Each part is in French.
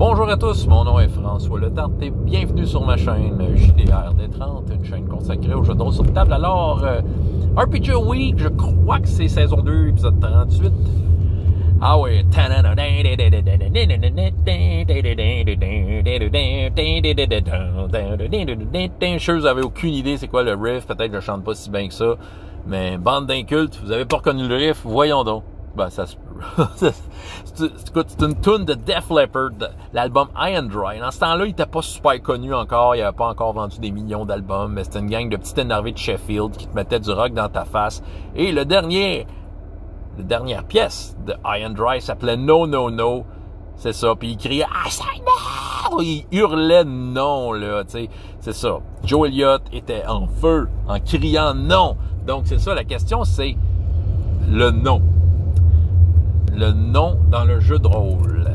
Bonjour à tous, mon nom est François Letarte et bienvenue sur ma chaîne JDR des 30, une chaîne consacrée aux jeux de rôle sur table. Alors, euh, RPG Week, je crois que c'est saison 2, épisode 38. Ah oui. Je suis vous avez aucune idée c'est quoi le riff, peut-être que je chante pas si bien que ça. Mais bande d'incultes, vous avez pas reconnu le riff, voyons donc. Ben, ça se. c'est une tune de Def Leppard, l'album High and Dry. Dans ce temps-là, il était pas super connu encore, il avait pas encore vendu des millions d'albums, mais c'était une gang de petits énervés de Sheffield qui te mettaient du rock dans ta face. Et le dernier, la dernière pièce de High and Dry s'appelait No No No. C'est ça. Puis il criait Ah, ça non! Il hurlait non, là, tu sais. C'est ça. Joe Elliott était en feu en criant non. Donc, c'est ça. La question, c'est le non le nom dans le jeu de rôle.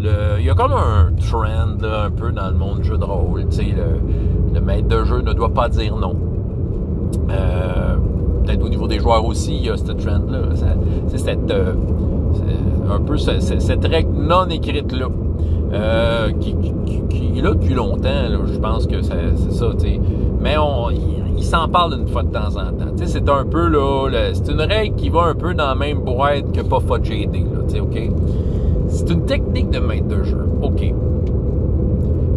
Le, il y a comme un trend un peu dans le monde du jeu de rôle. Le, maître de jeu ne doit pas dire non. Euh, Peut-être au niveau des joueurs aussi, il y a cette trend-là. C'est cette, euh, un peu cette, règle non écrite-là. Euh, qui, est là depuis longtemps. Je pense que c'est ça. Mais on, s'en parle une fois de temps en temps. C'est un peu là, c'est une règle qui va un peu dans la même boîte que pas Fudge AD, là? C'est une technique de maître de jeu, OK?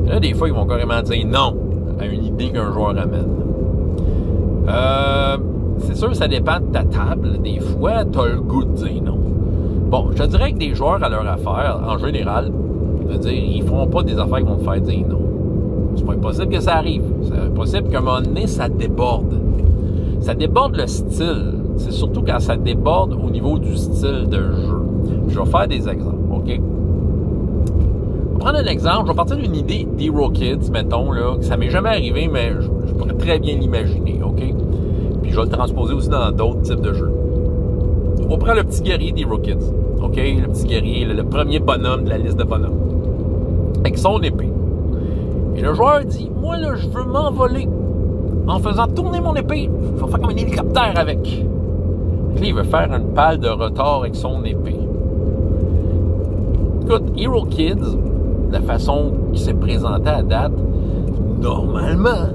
là, des fois, ils vont carrément dire non à une idée qu'un joueur amène. Euh, c'est sûr, ça dépend de ta table. Des fois, tu as le goût de dire non. Bon, je dirais que des joueurs à leur affaire, en général, je dire, ils feront pas des affaires qui vont te faire dire non. C'est pas impossible que ça arrive. C'est possible qu'à un moment donné, ça déborde. Ça déborde le style. C'est surtout quand ça déborde au niveau du style de jeu. Je vais faire des exemples, OK? Je vais prendre un exemple. Je vais partir d'une idée d'Hero Kids, mettons, là, que ça m'est jamais arrivé, mais je, pourrais très bien l'imaginer, OK? Puis je vais le transposer aussi dans d'autres types de jeux. On prend le petit guerrier d'Hero Kids, OK? Le petit guerrier, le premier bonhomme de la liste de bonhommes. Avec son épée. Et le joueur dit, moi là, je veux m'envoler en faisant tourner mon épée. Je vais faire comme un hélicoptère avec. Puis il veut faire une palle de retard avec son épée. Écoute, Hero Kids, la façon qu'il s'est présenté à date, normalement,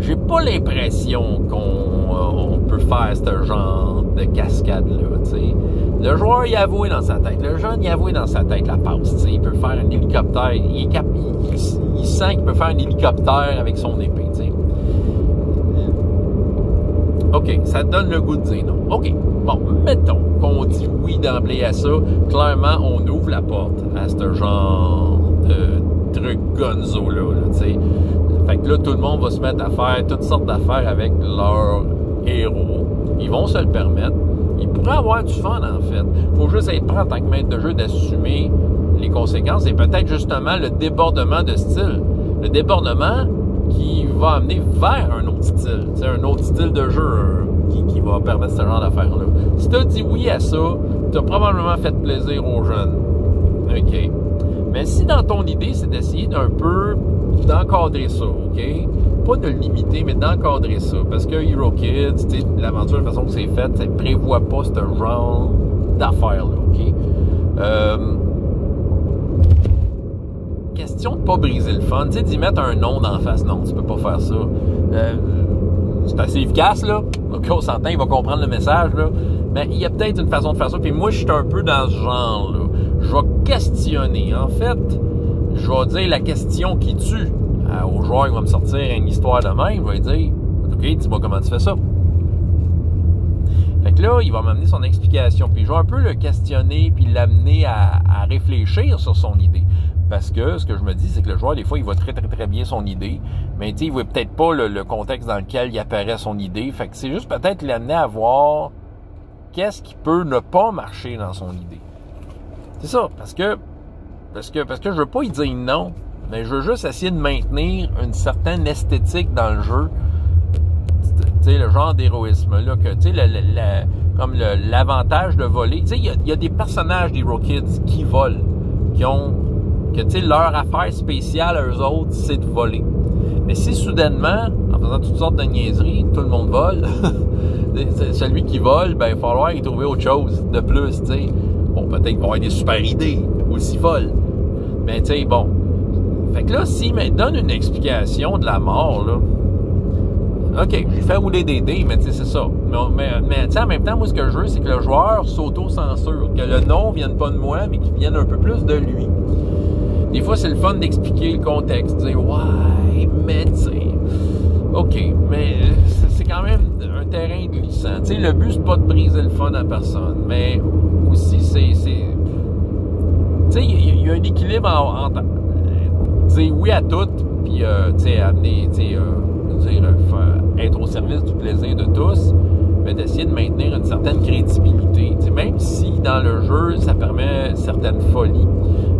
j'ai pas l'impression qu'on euh, peut faire ce genre de cascade-là, tu sais. Le joueur, il avoué dans sa tête. Le jeune, il avoué dans sa tête la passe. Il peut faire un hélicoptère. Il, sent qu'il peut faire un hélicoptère avec son épée. OK, ça donne le goût de dire non. OK, bon, mettons qu'on dit oui d'emblée à ça. Clairement, on ouvre la porte à ce genre de truc gonzo-là. fait que là, tout le monde va se mettre à faire toutes sortes d'affaires avec leur héros. Ils vont se le permettre il pourrait avoir du fun, en fait. Faut juste être prêt en tant que maître de jeu d'assumer les conséquences et peut-être justement le débordement de style. Le débordement qui va amener vers un autre style. C'est un autre style de jeu euh, qui, qui, va permettre ce genre d'affaires-là. Si tu as dit oui à ça, tu as probablement fait plaisir aux jeunes. OK. Mais si dans ton idée, c'est d'essayer d'un peu d'encadrer ça, OK? Pas de limiter, mais d'encadrer ça. Parce que Hero Kids, l'aventure, de façon que c'est fait, ça prévoit pas ce genre d'affaires-là, OK? Euh, question de pas briser le fun. Tu sais, d'y mettre un nom d'en face, non, tu peux pas faire ça. Euh, c'est assez efficace, là. OK, on s'entend, il va comprendre le message, là. Mais il y a peut-être une façon de faire ça. Puis moi, je suis un peu dans ce genre-là. Je vais questionner. En fait, je vais dire la question qui tue au joueur qui va me sortir une histoire de même. Je vais dire OK, dis-moi comment tu fais ça. Fait que là, il va m'amener son explication. Puis je vais un peu le questionner puis l'amener à, réfléchir sur son idée. Parce que ce que je me dis, c'est que le joueur, des fois, il voit très, très, très bien son idée. Mais il voit peut-être pas le, contexte dans lequel il apparaît son idée. Fait que c'est juste peut-être l'amener à voir qu'est-ce qui peut ne pas marcher dans son idée. C'est ça. Parce que parce que, parce que je veux pas y dire non, mais je veux juste essayer de maintenir une certaine esthétique dans le jeu. Tu sais, le genre d'héroïsme, là, que, tu sais, comme l'avantage de voler. Tu sais, il y, a des personnages des Kids qui volent, qui ont, que, tu sais, leur affaire spéciale à eux autres, c'est de voler. Mais si soudainement, en faisant toutes sortes de niaiseries, tout le monde vole, celui qui vole, ben, il va falloir y trouver autre chose de plus, tu sais. Bon, peut-être qu'il va avoir des super idées aussi folles. Mais tu sais, bon. Fait que là, s'il me donne une explication de la mort, là, OK, j'ai fait rouler des dés, mais tu sais, c'est ça. Mais, mais, en même temps, moi, ce que je veux, c'est que le joueur s'auto-censure. Que le nom vienne pas de moi, mais qu'il vienne un peu plus de lui. Des fois, c'est le fun d'expliquer le contexte. Dire, ouais, mais tu sais. OK, mais c'est quand même un terrain glissant. Tu sais, le but, c'est pas de briser le fun à personne, mais aussi, c'est. Tu sais, il y, a un équilibre entre. Oui à tout, puis, euh, amener, euh, dire, être au service du plaisir de tous, mais d'essayer de maintenir une certaine crédibilité. même si dans le jeu, ça permet certaines folies,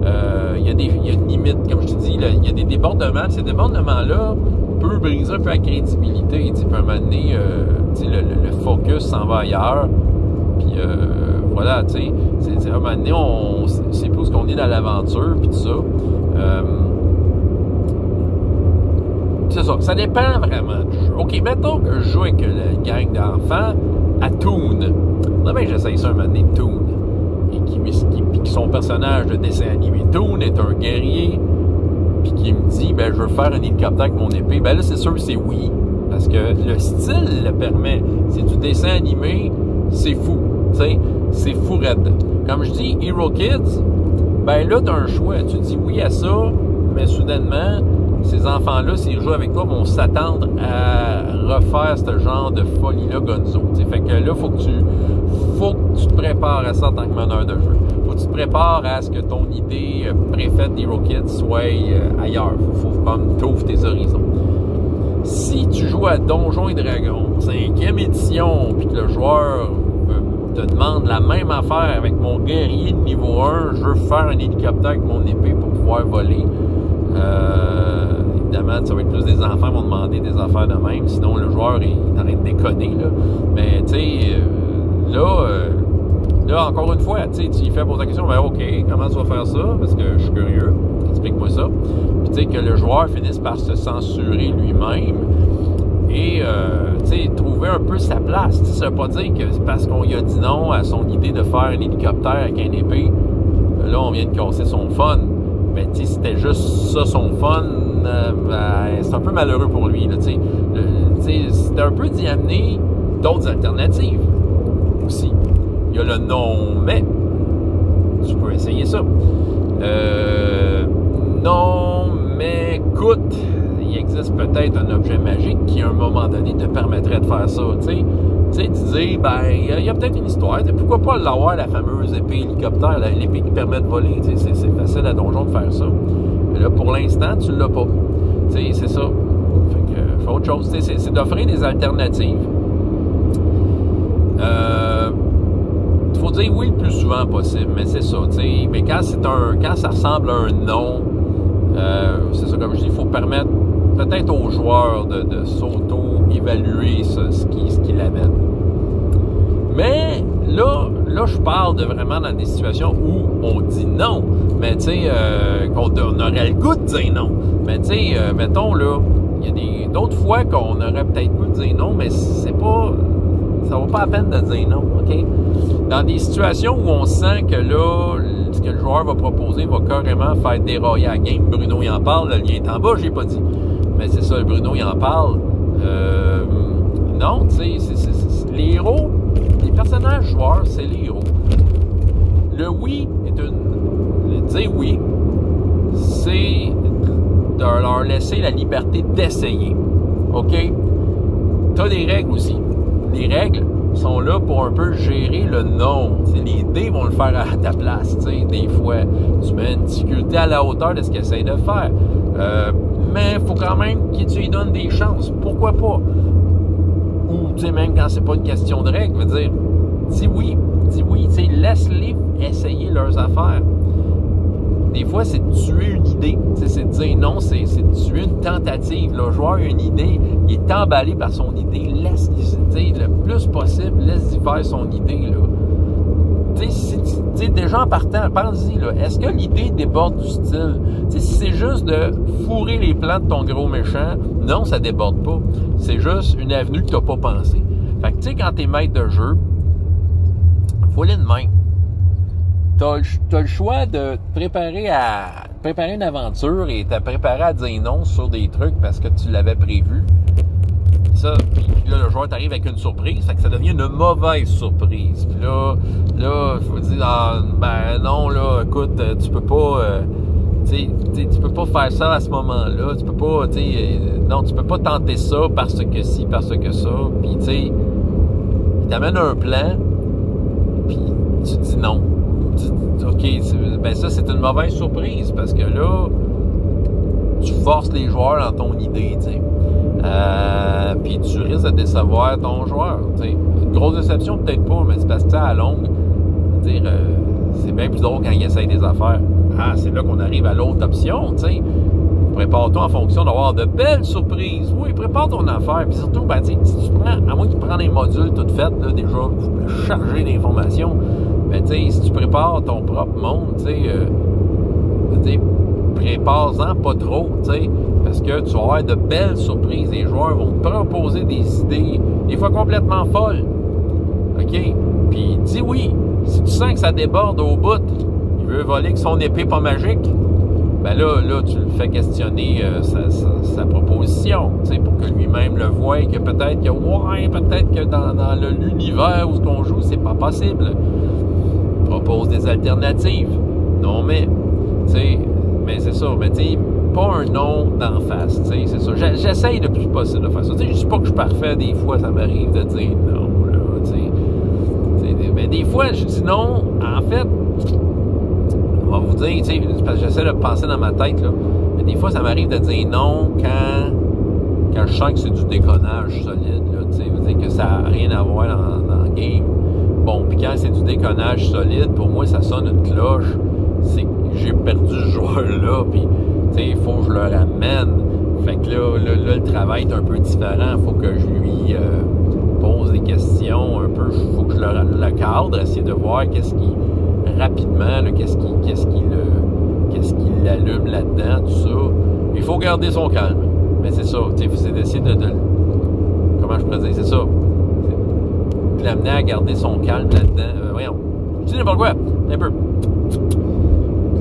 euh, il y, a des, y a une limite, comme je te dis, il y a des débordements. Ces débordements-là peuvent briser un peu la crédibilité. Tu peux amener, euh, le, le, focus s'en va ailleurs. Puis euh, voilà, tu sais, à un moment donné, on, c'est plus qu'on est dans l'aventure, puis tout ça. Ça. Dépend vraiment du jeu. OK, mettons que je joue avec la gang d'enfants à Toon. Là, ben, j'essaye ça un moment donné, Toon. Et qui, qui, son personnage de dessin animé Toon est un guerrier. Puis qui me dit, ben, je veux faire un hélicoptère avec mon épée. Ben là, c'est sûr que c'est oui. Parce que le style le permet. C'est du dessin animé, c'est fou. Sais, c'est fou raide. Comme je dis, Hero Kids, ben là, t'as un choix. Tu dis oui à ça, mais soudainement, ces enfants-là, s'ils jouent avec toi, vont s'attendre à refaire ce genre de folie-là gonzo. Fait que là, faut que tu faut que tu te prépares à ça en tant que meneur de jeu. Faut que tu te prépares à ce que ton idée euh, préfète d'Hero Kids soit euh, ailleurs. Faut, faut comme t'ouvres tes horizons. Si tu joues à Donjons et Dragons, cinquième édition, puis que le joueur euh, te demande la même affaire avec mon guerrier de niveau 1, je veux faire un hélicoptère avec mon épée pour pouvoir voler. Euh, ça va être plus des enfants vont demander des affaires de même, sinon le joueur est en train de déconner. Là. Mais tu sais, euh, là, euh, là, encore une fois, tu y fais poser la question, ben OK, comment tu vas faire ça? Parce que je suis curieux. Explique-moi ça. Puis tu sais, que le joueur finisse par se censurer lui-même et euh, sais, trouver un peu sa place. ça veut pas dire que parce qu'on lui a dit non à son idée de faire un hélicoptère avec un épée, là, on vient de casser son fun ben, c'était juste ça son fun, euh, ben, c'est un peu malheureux pour lui. C'était un peu d'y amener d'autres alternatives aussi. Il y a le non, mais tu peux essayer ça. Euh, non, mais écoute, il existe peut-être un objet magique qui, à un moment donné, te permettrait de faire ça. Tu dis, ben, il y a, peut-être une histoire. Pourquoi pas l'avoir, la fameuse épée hélicoptère, l'épée qui permet de voler? C'est facile à donjon de faire ça. Mais là, pour l'instant, tu l'as pas. C'est ça. Fait que, faut autre chose. C'est d'offrir des alternatives. Euh, faut dire oui le plus souvent possible, mais c'est ça. Mais quand c'est un, quand ça ressemble à un non, euh, c'est ça comme je dis, il faut permettre peut-être aux joueurs de, s'auto-évaluer ce, qui, ce qui l'amène. Mais là, là, je parle de vraiment dans des situations où on dit non. Mais tu sais, euh, qu'on aurait le goût de dire non. Mais tu sais, euh, mettons là, il y a d'autres fois qu'on aurait peut-être goût de dire non, mais c'est pas. Ça vaut pas la peine de dire non, OK? Dans des situations où on sent que là, ce que le joueur va proposer va carrément faire dérailler la game, Bruno il en parle, le lien est en bas, j'ai pas dit. Mais c'est ça, Bruno, il en parle. Euh, non, tu sais, les héros, les personnages joueurs, c'est les héros. Le oui est une. Le dire oui, c'est de leur laisser la liberté d'essayer. OK? T'as des règles aussi. Les règles sont là pour un peu gérer le non. les dés vont le faire à ta place. sais, Des fois, tu mets une difficulté à la hauteur de ce qu'ils essayent de faire. Euh, mais il faut quand même que tu lui donnes des chances. Pourquoi pas? Ou, tu sais, même quand c'est pas une question de règle, veut dire, dis oui, dis oui, tu sais, laisse-les essayer leurs affaires. Des fois, c'est de tuer une idée. C'est de dire non, c'est de tuer une tentative. Le joueur a une idée, il est emballé par son idée. Laisse le plus possible, laisse-y faire son idée. Là déjà en partant, pense-y, est-ce que l'idée déborde du style? si c'est juste de fourrer les plans de ton gros méchant, non, ça déborde pas. C'est juste une avenue que tu n'as pas pensé. Fait que, tu sais, quand t'es maître de jeu, faut aller de même. t'as, as le choix de te préparer à préparer une aventure et t'as préparé à dire non sur des trucs parce que tu l'avais prévu. Puis là, le joueur t'arrive avec une surprise, fait que ça devient une mauvaise surprise. Puis là, là, faut dire, ben non, là, écoute, tu peux pas, euh, tu tu peux pas faire ça à ce moment-là. Tu peux pas, tu euh, non, tu peux pas tenter ça parce que si, parce que ça. Puis, tu sais, il t'amène un plan, puis tu dis non. OK, ben ça, c'est une mauvaise surprise parce que là, tu forces les joueurs dans ton idée, tu. Euh, puis tu risques de décevoir ton joueur. Une grosse déception, peut-être pas, mais c'est parce que à longue, dire, euh, c'est bien plus drôle quand il essaye des affaires. Ah, c'est là qu'on arrive à l'autre option, tu. Prépare-toi en fonction d'avoir de belles surprises. Oui, prépare ton affaire. Puis surtout, ben, si tu prends, à moins que tu prennes des modules tout faits, là, déjà chargés d'informations, ben, tu si tu prépares ton propre monde, tu euh, prépare-en pas trop, tu parce que tu vas avoir de belles surprises. Les joueurs vont te proposer des idées, des fois complètement folles. OK? Puis dis oui. Si tu sens que ça déborde au bout, il veut voler avec son épée pas magique, ben là, là, tu le fais questionner euh, sa, proposition, tu sais, pour que lui-même le voie que peut-être que, ouais, peut-être que dans, dans l'univers où ce qu'on joue, c'est pas possible propose des alternatives. Non, mais, tu sais, mais c'est ça, mais tu pas un nom d'en face, tu sais, c'est ça. J'essaye le plus possible de faire ça. Tu sais, je dis pas que je suis parfait, des fois, ça m'arrive de dire non, là, tu sais. Mais des fois, je dis non, en fait, on va vous dire, parce que j'essaie de penser dans ma tête, là, mais des fois, ça m'arrive de dire non quand, quand je sens que c'est du déconnage solide, là, tu sais, que ça n'a rien à voir dans, le game Bon, puis quand c'est du déconnage solide, pour moi, ça sonne une cloche. C'est que j'ai perdu ce joueur-là, puis, il faut que je le ramène. Fait que là, là, le travail est un peu différent. Il faut que je lui euh, pose des questions un peu. Il faut que je le, le, cadre, essayer de voir qu'est-ce qui, rapidement, qu'est-ce qui, qu'est-ce qui le, qu'est-ce qui l'allume là-dedans, tout ça. Il faut garder son calme. Mais c'est ça, c'est d'essayer de, de, comment je pourrais dire, c'est ça l'amener à garder son calme là-dedans. Euh, voyons, je dis n'importe quoi, un peu.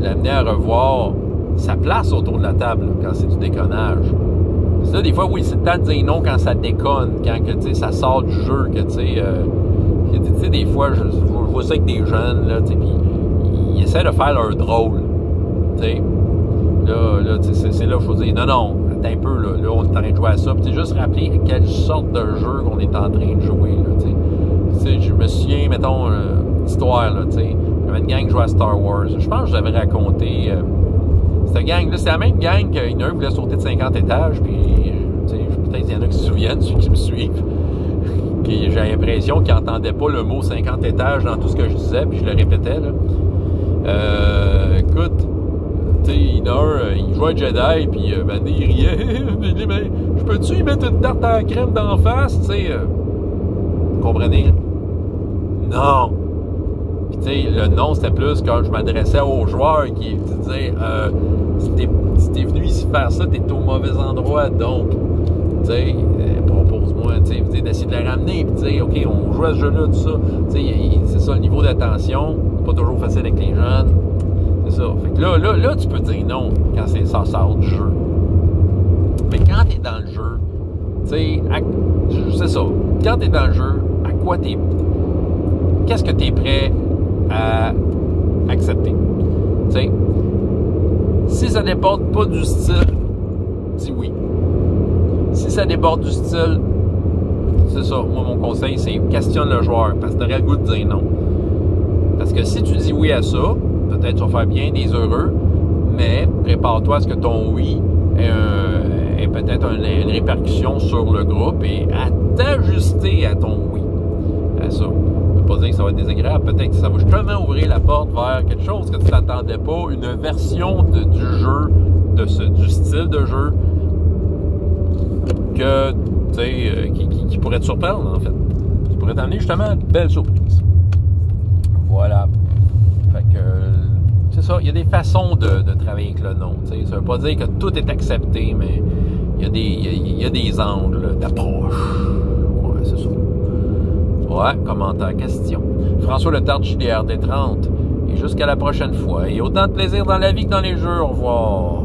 L'amener à revoir sa place autour de la table quand c'est du déconnage. Ça, des fois, oui, c'est le temps de dire non quand ça déconne, quand que, ça sort du jeu, que tu sais, euh, des fois, je, vois ça avec des jeunes, là, puis ils, essaient de faire leur drôle, tu sais. Là, là c'est là qu'il faut dire, non, non, attends un peu, là, là, on est en train de jouer à ça, puis juste rappeler quelle sorte de jeu qu'on est en train de jouer, là, tu sais je me souviens, mettons, euh, histoire, là, tu sais. Une gang qui jouait à Star Wars. Je pense que je l'avais raconté. Euh, cette gang-là, c'est la même gang un qui voulait sauter de 50 étages, puis, euh, peut-être qu'il y en a qui se souviennent, ceux qui me suivent. j'ai l'impression qu'ils n'entendaient pas le mot 50 étages dans tout ce que je disais, puis je le répétais, là. Euh, écoute, tu sais, il jouait Jedi, puis ben, il riait. il dit, mais je peux-tu y mettre une tarte à crème d'en face, tu sais? vous comprenez? non. Le non, c'était plus quand je m'adressais aux joueurs qui disaient euh, si t'es venu ici faire ça, t'es au mauvais endroit. Donc, euh, propose-moi, d'essayer de la ramener, puis OK, on joue à ce jeu-là, tout ça. C'est ça, le niveau d'attention, pas toujours facile avec les jeunes. C'est ça. Fait que là, là, là, tu peux dire non quand ça sort du jeu. Mais quand t'es dans le jeu, tu sais, c'est ça. Quand t'es dans le jeu, à quoi t'es qu'est-ce que tu es prêt à accepter? si ça déborde pas du style, dis oui. Si ça déborde du style, c'est ça. Moi, mon conseil, c'est questionne le joueur parce que tu le goût de dire non. Parce que si tu dis oui à ça, peut-être tu vas faire bien des heureux, mais prépare-toi à ce que ton oui ait, peut-être une répercussion sur le groupe et à t'ajuster à ton oui. À ça pas dire que ça va être désagréable. Peut-être que ça va justement ouvrir la porte vers quelque chose que tu t'attendais pas, une version du jeu, de ce, du style de jeu que, euh, qui, pourrait te surprendre, en fait. Qui pourrait t'amener justement de belles surprises. Voilà. C'est ça. Il y a des façons de, travailler avec le nom. Ça ne veut pas dire que tout est accepté, mais il y a des, il y a des angles d'approche. Ouais, c'est ça. Ouais, commentaire, question. François Letard, JDRD 30. Et jusqu'à la prochaine fois. Et autant de plaisir dans la vie que dans les jeux. Au revoir.